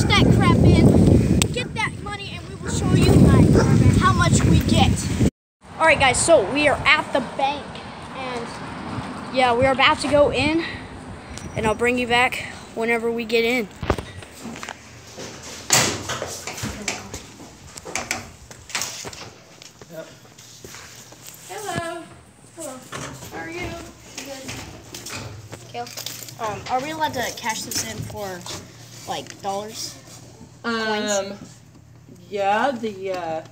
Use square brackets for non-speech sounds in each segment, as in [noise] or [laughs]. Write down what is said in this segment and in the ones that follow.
cash that crap in, get that money, and we will show you how much we get. All right, guys, so we are at the bank, and yeah, we're about to go in, and I'll bring you back whenever we get in. Hello. Hello. How are you? Good. Kale. Um, are we allowed to cash this in for like dollars? Um, yeah, the, uh,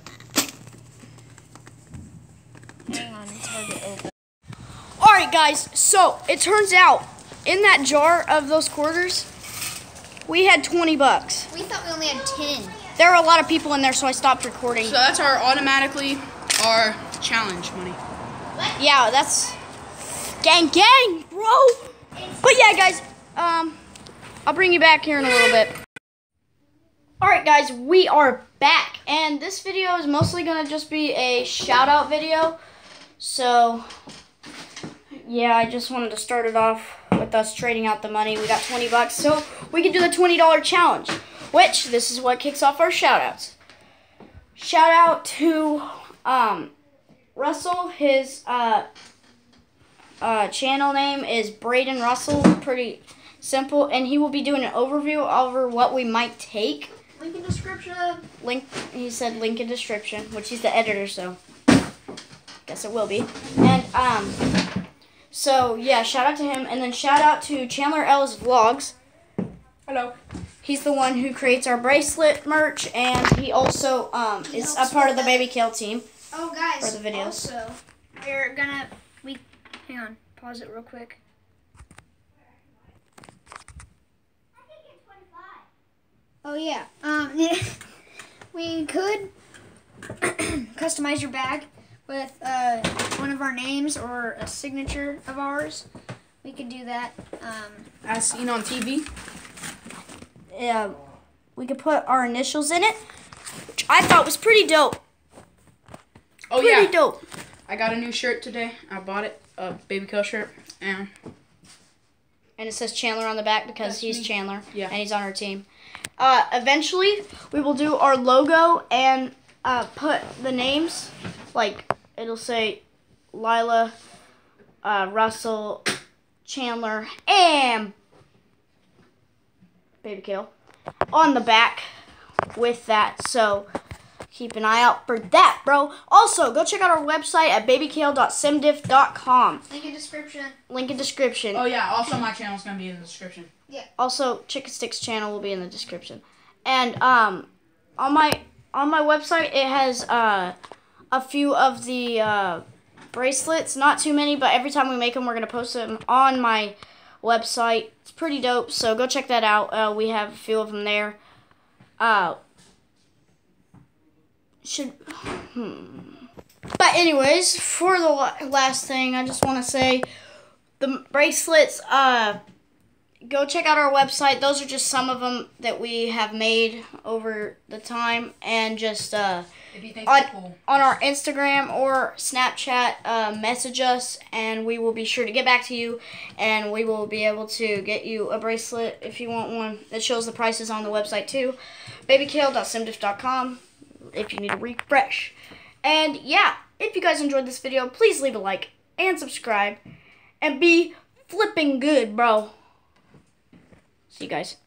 Hang on, it's hard to open. All right, guys. So it turns out in that jar of those quarters, we had 20 bucks. We thought we only had 10. There were a lot of people in there, so I stopped recording. so that's our automatically our challenge money. Yeah, that's gang, gang, bro. But yeah, guys. Um, I'll bring you back here in a little bit. All right, guys, we are back, and this video is mostly gonna just be a shout out video. So, yeah, I just wanted to start it off with us trading out the money. We got 20 bucks, so we can do the $20 challenge, which this is what kicks off our shout outs. Shout out to um, Russell. His uh, uh, channel name is Brayden Russell. Pretty simple, and he will be doing an overview over what we might take. Link in description. Link. He said link in description, which he's the editor, so guess it will be. And um, so yeah, shout out to him, and then shout out to Chandler Ellis Vlogs. Hello. He's the one who creates our bracelet merch, and he also um is a part of the Baby Kale team. Oh, guys. For the videos. Also, we're gonna. We. Hang on. Pause it real quick. Oh, yeah. Um, [laughs] we could [coughs] customize your bag with uh, one of our names or a signature of ours. We could do that. Um, As seen on TV. Yeah, we could put our initials in it, which I thought was pretty dope. Oh Pretty yeah, Pretty dope. I got a new shirt today. I bought it, a baby kale shirt, and And it says Chandler on the back because That's he's me. Chandler Yeah. and he's on our team. Uh, eventually, we will do our logo and uh, put the names. Like, it'll say Lila, uh, Russell, Chandler, and Baby Kale on the back with that. So, keep an eye out for that, bro. Also, go check out our website at babykale.simdiff.com. link in description. Link in description. oh yeah, also my channel's gonna be in the description. Yeah. Also chicken sticks channel will be in the description and um on my on my website it has uh a few of the uh bracelets not too many but every time we make them we're gonna post them on my website it's pretty dope so go check that out uh, we have a few of them there uh should hmm. but anyways for the last thing i just want to say the bracelets uh go check out our website. Those are just some of them that we have made over the time, and just uh, If you think On- cool. on our Instagram or Snapchat, uh, message us, and we will be sure to get back to you, and we will be able to get you a bracelet if you want one. That shows the prices on the website too, babykale.simdiff.com if you need a refresh. And yeah, if you guys enjoyed this video, please leave a like and subscribe, and be flipping good, bro. See you guys.